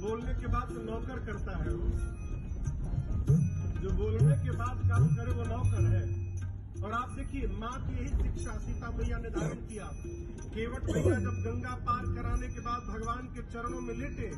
बोलने के बाद तो नौकर करता है जो बोलने के बाद काम करे वो नौकर है। और आप देखिए, माँ की यही शिक्षा सीता मैया ने धारण किया। केवट मैया जब गंगा पार कराने के बाद भगवान के चरणों में लेटे